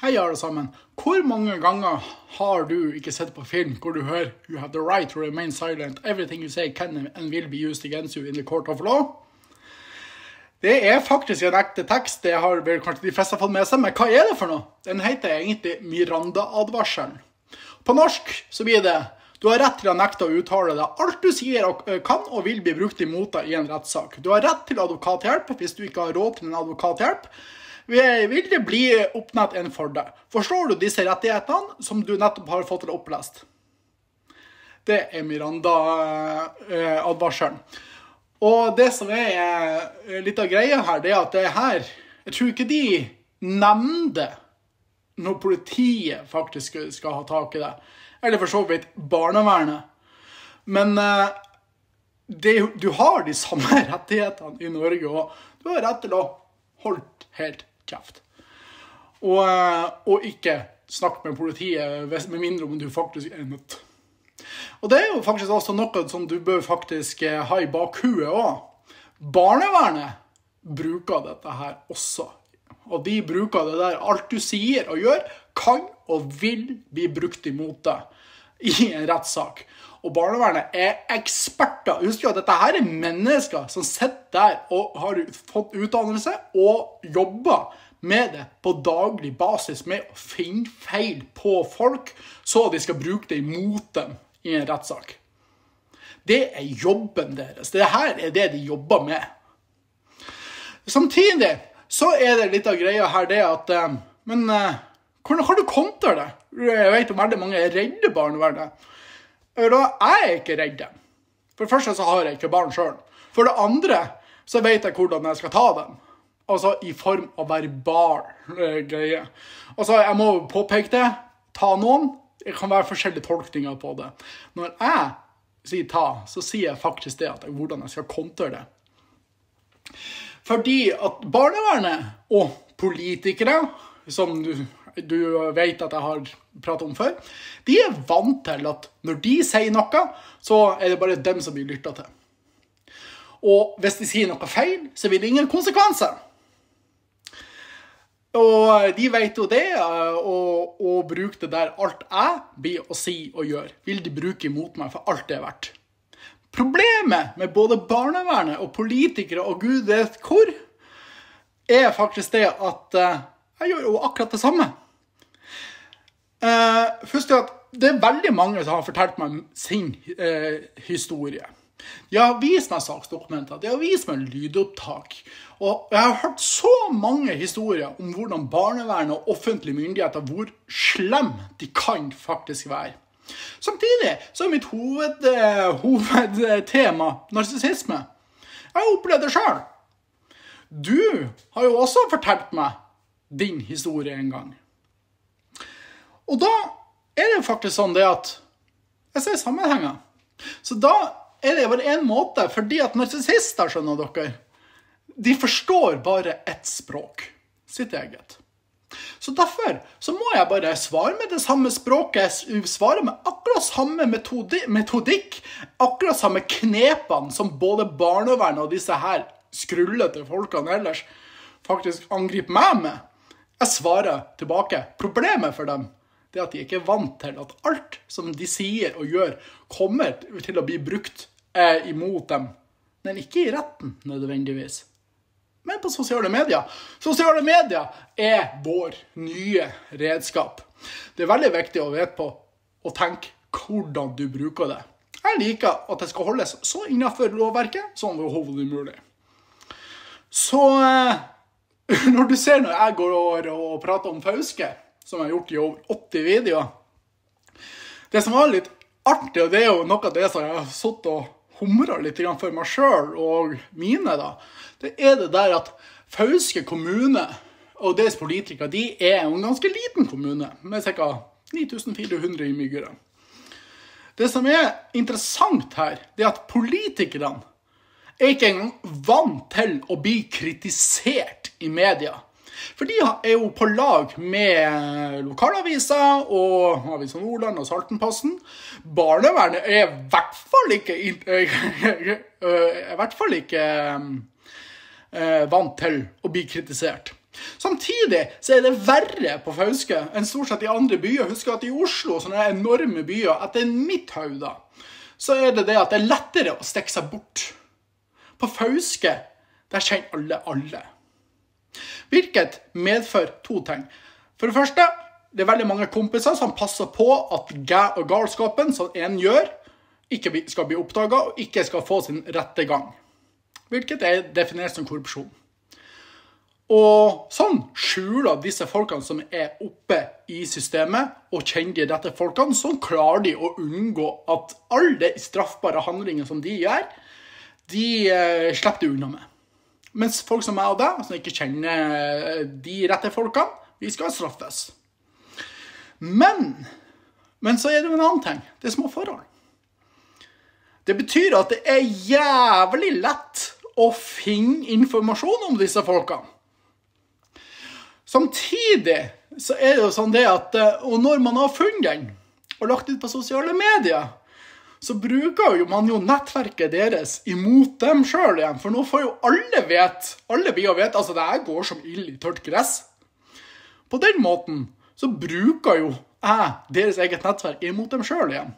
Hei, alle sammen. Hvor mange ganger har du ikke sett på film hvor du hører You have the right to remain silent. Everything you say can and will be used against you in the court of law. Det er faktisk en ekte tekst. Det har vel kanskje de fleste fått med seg. Men hva er det for noe? Den heter egentlig Miranda-advarselen. På norsk så blir det du har rett til å nekte å uttale deg. Alt du sier og kan og vil bli brukt imot deg i en rettssak. Du har rett til advokathjelp hvis du ikke har råd til en advokathjelp. Vil det bli oppnådd en for deg? Forstår du disse rettighetene som du nettopp har fått opplest? Det er Miranda-advarselen. Og det som er litt av greia her, det er at det her Jeg tror ikke de nevner det når politiet faktisk skal ha tak i det. Eller for så vidt barnevernet. Men det, du har de samme rettighetene i Norge, og du har rett til å holde helt kjeft. Og, og ikke snakke med politiet med mindre om du faktisk er nødt. Og det er jo faktisk også noe som du bør faktisk ha i bakhuet òg. Barnevernet bruker dette her også. Og de bruker det der alt du sier og gjør, kan og vil bli brukt imot deg i en rettssak. Og barnevernet er eksperter. Husk at dette her er mennesker som sitter der og har fått utdannelse og jobber med det på daglig basis med å finne feil på folk, så de skal bruke det imot dem i en rettssak. Det er jobben deres. Det her er det de jobber med. Samtidig så er det litt av greia her det at Men hvordan har du kontra det? Jeg vet om veldig mange er redde barnevernet. Da er jeg ikke redd. For det første så har jeg ikke barn sjøl. For det andre så vet jeg hvordan jeg skal ta dem. Altså i form av verbal greie. Altså, jeg må påpeke det. Ta noen. Det kan være forskjellige tolkninger på det. Når jeg sier ta, så sier jeg faktisk det at hvordan jeg skal kontre det. Fordi at barnevernet og politikere, som du vet at jeg har pratet om før, de er vant til at når de sier noe, så er det bare dem som blir lytta til. Og hvis de sier noe feil, så blir det ingen konsekvenser. Og de vet jo det, og, og bruker det der alt jeg blir å si og gjøre, vil de bruke imot meg for alt det er verdt. Problemet med både barnevernet og politikere og gud vet hvor, er faktisk det at jeg gjør jo akkurat det samme. Først at det er veldig mange som har fortalt meg sin eh, historie. De har vist meg saksdokumenter, de har vist meg lydopptak. Og jeg har hørt så mange historier om hvordan barnevernet og offentlige myndigheter hvor slem de kan faktisk være. Samtidig så er mitt hoved, hovedtema narsissisme. Jeg har opplevd det sjøl. Du har jo også fortalt meg din historie en gang. Og da er det jo faktisk sånn det at jeg ser sammenhenger. Så da er det bare én måte, fordi at narsissister, skjønner dere, de forstår bare ett språk. Sitt eget. Så derfor så må jeg bare svare med det samme språket, svare med akkurat samme metodikk, akkurat samme knepene som både barnevernet og disse her skrullete folkene ellers faktisk angriper meg med. Jeg svarer tilbake. Problemet for dem det at de ikke er vant til at alt som de sier og gjør, kommer til å bli brukt eh, imot dem. Men ikke i retten, nødvendigvis. Men på sosiale medier. Sosiale medier er vår nye redskap. Det er veldig viktig å vite på og tenke hvordan du bruker det. Jeg liker at det skal holdes så innenfor lovverket som overhodet mulig. Så eh, når du ser når jeg går og prater om Fauske som jeg har gjort i over 80 videoer. Det som var litt artig, og det er jo noe av det som jeg har sittet og humra litt for meg sjøl og mine, da, det er det der at Fauske kommune og deres politikere de er en ganske liten kommune med ca. 9400 innbyggere. Det som er interessant her, det er at politikerne er ikke engang vant til å bli kritisert i media. For de er jo på lag med lokalaviser og Avisa Nordland og Saltenposten. Barnevernet er i hvert fall ikke i hvert fall ikke vant til å bli kritisert. Samtidig så er det verre på Fauske enn stort sett i andre byer. Husk at i Oslo, sånne enorme byer, etter mitt hode, så er det det at det er lettere å stikke seg bort. På Fauske, der kjenner alle alle. Hvilket medfører to ting. For det første, det er veldig mange kompiser som passer på at gæ og galskapen som en gjør, ikke skal bli oppdaga og ikke skal få sin rette gang. Hvilket er definert som korrupsjon. Og sånn skjuler disse folkene som er oppe i systemet, og kjenner de rette folkene, sånn klarer de å unngå at alle de straffbare handlingene som de gjør, de eh, slipper de unna med. Mens folk som meg og deg, som ikke kjenner eh, de rette folkene, vi skal straffes. Men, men så er det jo en annen ting. Det er små forhold. Det betyr at det er jævlig lett å finne informasjon om disse folkene. Samtidig så er det jo sånn det at eh, Og når man har funnet den og lagt ut på sosiale medier, så bruker jo man jo nettverket deres imot dem sjøl igjen. For nå får jo alle vet, alle blir å vite altså det her går som ild i tørt gress. På den måten så bruker jo jeg deres eget nettverk imot dem sjøl igjen.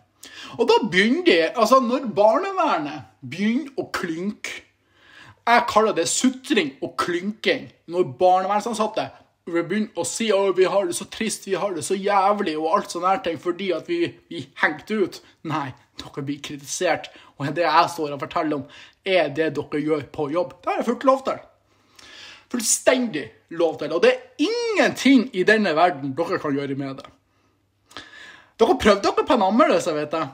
Og da begynner de Altså, når barnevernet begynner å klynke Jeg kaller det sutring og klynking. Når barnevernsansatte vi begynner å si at vi har det så trist, vi har det så jævlig og alt sånne her ting fordi at vi, blir hengte ut. Nei, dere blir kritisert. Og det jeg står og forteller om, er det dere gjør på jobb. Det har jeg fullt lov til. Fullstendig lov til. Og det er ingenting i denne verden dere kan gjøre med det. Dere prøvde dere på en anmeldelse, vet jeg.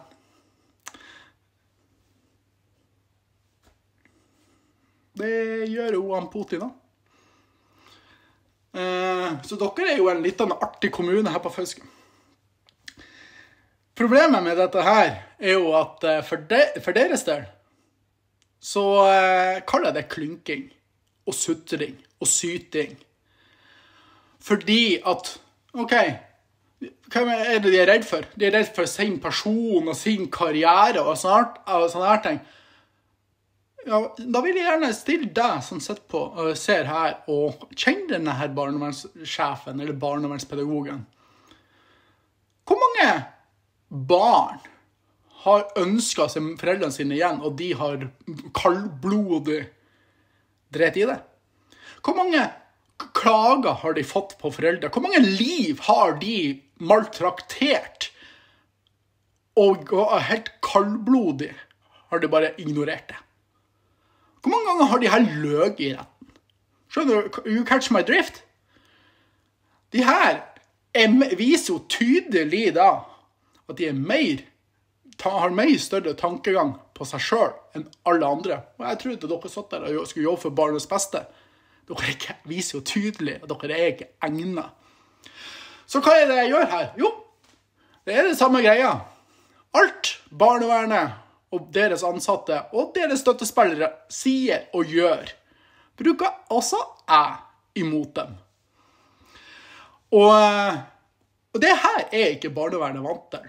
Det gjør jo han Putin òg. Eh, så dere er jo en litt artig kommune her på Fauske. Problemet med dette her er jo at eh, for, de, for deres del så eh, kaller jeg det klynking og sutring og syting. Fordi at OK, hva er det de er redd for? De er redd for sin person og sin karriere og sånne, her ting. Ja, da vil jeg gjerne stille deg som sitter på og ser her, og kjenner denne her barnevernssjefen eller barnevernspedagogen. Hvor mange barn har ønska seg foreldrene sine igjen, og de har kaldblodig drept i det? Hvor mange klager har de fått på foreldre? Hvor mange liv har de maltraktert? Og helt kaldblodig har de bare ignorert det? Hvor mange ganger har de her løg i retten? Skjønner du? You catch my drift? De her er, viser jo tydelig da at de er mer har mer større tankegang på seg sjøl enn alle andre. Og jeg trodde dere satt der og skulle jobbe for barnets beste. Dere viser jo tydelig at dere er ikke egna. Så hva er det jeg gjør her? Jo, det er det samme greia. Alt barnevernet og deres ansatte og deres støttespillere sier og gjør, bruker også jeg imot dem. Og, og det her er ikke barnevernet vant til.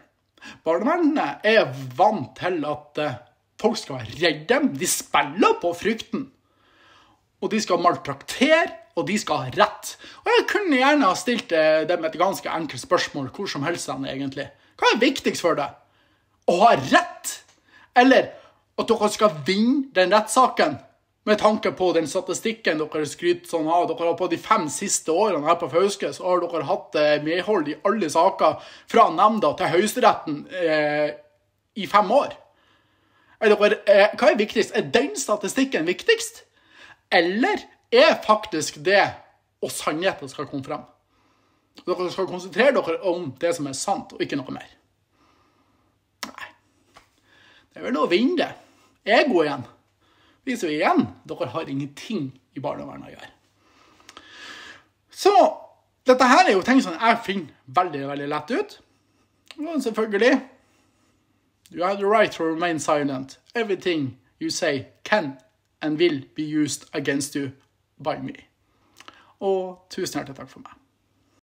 Barnevernet er vant til at eh, folk skal redde dem. De spiller på frykten. Og de skal maltraktere, og de skal ha rett. Og jeg kunne gjerne ha stilt eh, dem et ganske enkelt spørsmål hvor som helst egentlig. Hva er viktigst for deg? Å ha rett eller at dere skal vinne den rettssaken med tanke på den statistikken dere skryter sånn av. Dere har På de fem siste årene her på Fauske så har dere hatt eh, medhold i alle saker fra nemnda til Høyesteretten eh, i fem år. Er dere, eh, hva er viktigst? Er den statistikken viktigst? Eller er faktisk det og sannheten skal komme frem? Dere skal konsentrere dere om det som er sant, og ikke noe mer. Det er vel å vinne det. Ego igjen. Viser jo igjen dere har ingenting i barnevernet å gjøre. Så dette her er jo ting som jeg finner veldig, veldig lett ut. Og selvfølgelig You have the right to remain silent. Everything you say can and will be used against you by me. Og tusen hjertelig takk for meg.